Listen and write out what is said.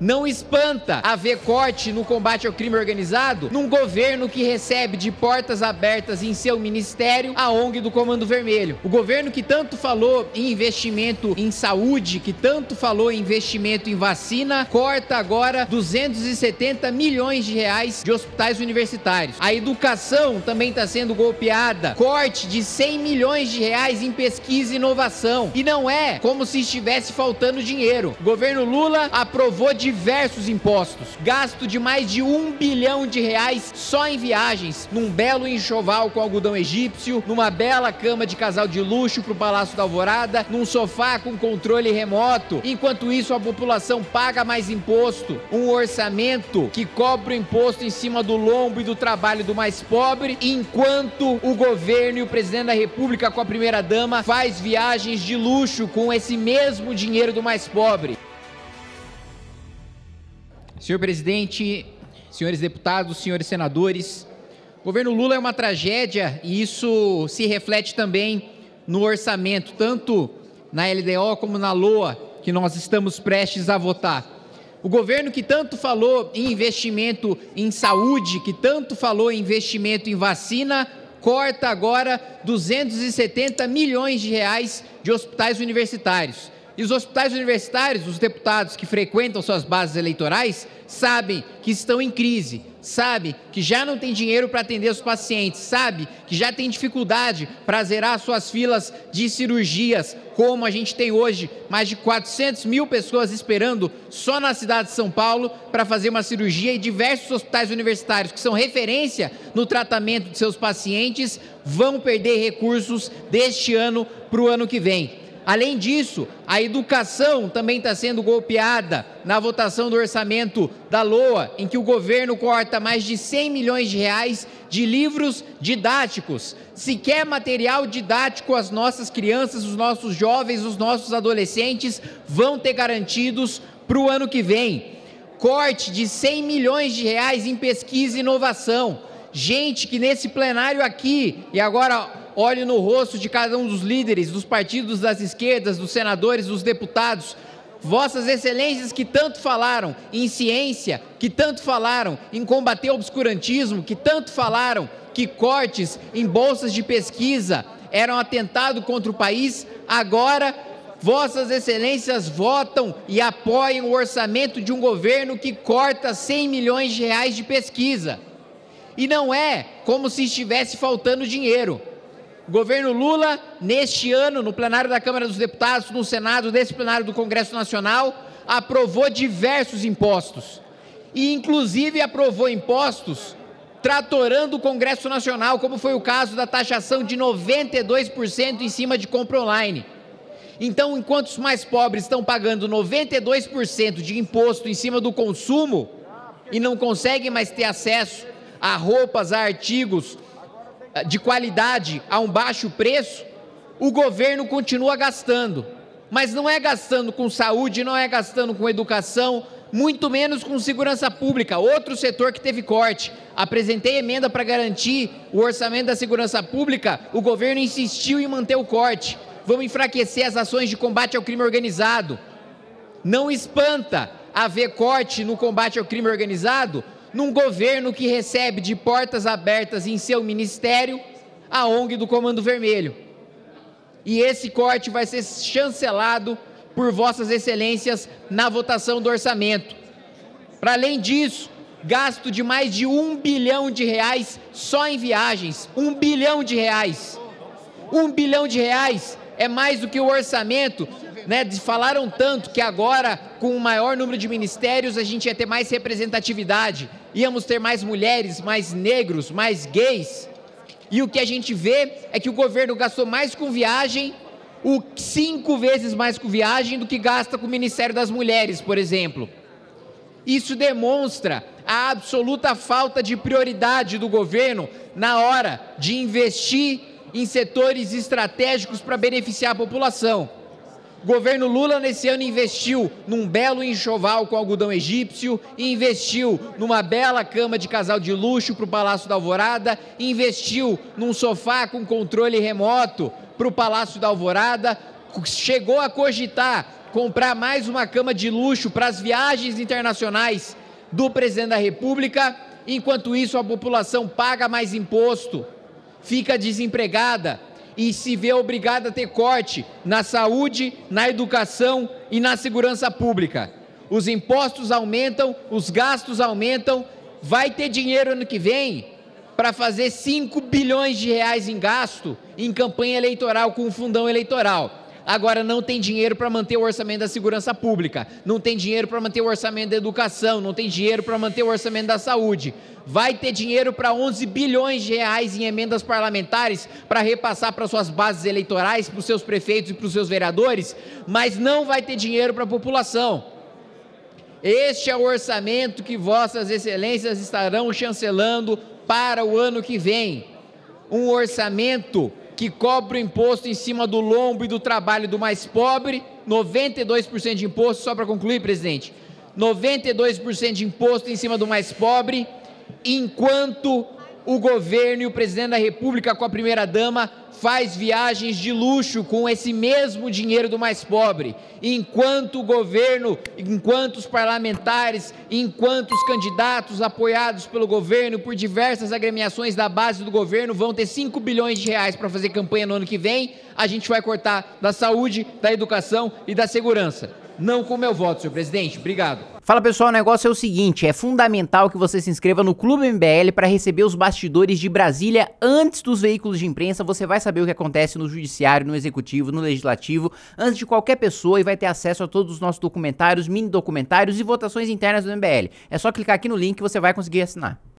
Não espanta haver corte no combate ao crime organizado num governo que recebe de portas abertas em seu ministério a ONG do Comando Vermelho. O governo que tanto falou em investimento em saúde, que tanto falou em investimento em vacina, corta agora 270 milhões de reais de hospitais universitários. A educação também está sendo golpeada. Corte de 100 milhões de reais em pesquisa e inovação. E não é como se estivesse faltando dinheiro. O governo Lula aprovou de diversos impostos, gasto de mais de um bilhão de reais só em viagens, num belo enxoval com algodão egípcio, numa bela cama de casal de luxo para o Palácio da Alvorada, num sofá com controle remoto. Enquanto isso, a população paga mais imposto, um orçamento que cobra o imposto em cima do lombo e do trabalho do mais pobre, enquanto o governo e o presidente da República com a primeira dama faz viagens de luxo com esse mesmo dinheiro do mais pobre. Senhor presidente, senhores deputados, senhores senadores, o governo Lula é uma tragédia e isso se reflete também no orçamento, tanto na LDO como na LOA, que nós estamos prestes a votar. O governo que tanto falou em investimento em saúde, que tanto falou em investimento em vacina, corta agora 270 milhões de reais de hospitais universitários. E os hospitais universitários, os deputados que frequentam suas bases eleitorais, sabem que estão em crise, sabe que já não tem dinheiro para atender os pacientes, sabe que já tem dificuldade para zerar suas filas de cirurgias, como a gente tem hoje, mais de 400 mil pessoas esperando só na cidade de São Paulo para fazer uma cirurgia e diversos hospitais universitários que são referência no tratamento de seus pacientes vão perder recursos deste ano para o ano que vem. Além disso, a educação também está sendo golpeada na votação do orçamento da LOA, em que o governo corta mais de 100 milhões de reais de livros didáticos. Sequer material didático as nossas crianças, os nossos jovens, os nossos adolescentes vão ter garantidos para o ano que vem. Corte de 100 milhões de reais em pesquisa e inovação. Gente que nesse plenário aqui, e agora olhe no rosto de cada um dos líderes, dos partidos das esquerdas, dos senadores, dos deputados, Vossas Excelências que tanto falaram em ciência, que tanto falaram em combater o obscurantismo, que tanto falaram que cortes em bolsas de pesquisa eram atentado contra o país, agora Vossas Excelências votam e apoiam o orçamento de um governo que corta 100 milhões de reais de pesquisa. E não é como se estivesse faltando dinheiro. O governo Lula, neste ano, no plenário da Câmara dos Deputados, no Senado, nesse plenário do Congresso Nacional, aprovou diversos impostos. E, inclusive, aprovou impostos tratorando o Congresso Nacional, como foi o caso da taxação de 92% em cima de compra online. Então, enquanto os mais pobres estão pagando 92% de imposto em cima do consumo e não conseguem mais ter acesso a roupas, a artigos, de qualidade a um baixo preço, o governo continua gastando. Mas não é gastando com saúde, não é gastando com educação, muito menos com segurança pública, outro setor que teve corte. Apresentei emenda para garantir o orçamento da segurança pública, o governo insistiu em manter o corte. Vamos enfraquecer as ações de combate ao crime organizado. Não espanta haver corte no combate ao crime organizado, num governo que recebe de portas abertas em seu ministério a ONG do Comando Vermelho. E esse corte vai ser chancelado por Vossas Excelências na votação do orçamento. Para além disso, gasto de mais de um bilhão de reais só em viagens. Um bilhão de reais. Um bilhão de reais é mais do que o orçamento né, falaram tanto que agora, com o maior número de ministérios, a gente ia ter mais representatividade, íamos ter mais mulheres, mais negros, mais gays. E o que a gente vê é que o governo gastou mais com viagem, o cinco vezes mais com viagem do que gasta com o Ministério das Mulheres, por exemplo. Isso demonstra a absoluta falta de prioridade do governo na hora de investir em setores estratégicos para beneficiar a população. O governo Lula, nesse ano, investiu num belo enxoval com algodão egípcio, investiu numa bela cama de casal de luxo para o Palácio da Alvorada, investiu num sofá com controle remoto para o Palácio da Alvorada, chegou a cogitar comprar mais uma cama de luxo para as viagens internacionais do presidente da República, enquanto isso a população paga mais imposto, fica desempregada e se vê obrigada a ter corte na saúde, na educação e na segurança pública. Os impostos aumentam, os gastos aumentam, vai ter dinheiro ano que vem para fazer 5 bilhões de reais em gasto em campanha eleitoral com o fundão eleitoral. Agora não tem dinheiro para manter o orçamento da segurança pública, não tem dinheiro para manter o orçamento da educação, não tem dinheiro para manter o orçamento da saúde. Vai ter dinheiro para 11 bilhões de reais em emendas parlamentares para repassar para suas bases eleitorais, para os seus prefeitos e para os seus vereadores, mas não vai ter dinheiro para a população. Este é o orçamento que vossas excelências estarão chancelando para o ano que vem. Um orçamento que cobra o imposto em cima do lombo e do trabalho do mais pobre, 92% de imposto, só para concluir, presidente, 92% de imposto em cima do mais pobre, enquanto o governo e o presidente da República com a primeira dama faz viagens de luxo com esse mesmo dinheiro do mais pobre, enquanto o governo, enquanto os parlamentares, enquanto os candidatos apoiados pelo governo por diversas agremiações da base do governo vão ter 5 bilhões de reais para fazer campanha no ano que vem, a gente vai cortar da saúde, da educação e da segurança. Não com meu voto, senhor presidente. Obrigado. Fala pessoal, o negócio é o seguinte, é fundamental que você se inscreva no Clube MBL para receber os bastidores de Brasília antes dos veículos de imprensa, você vai saber o que acontece no judiciário, no executivo, no legislativo, antes de qualquer pessoa e vai ter acesso a todos os nossos documentários, mini documentários e votações internas do MBL. É só clicar aqui no link que você vai conseguir assinar.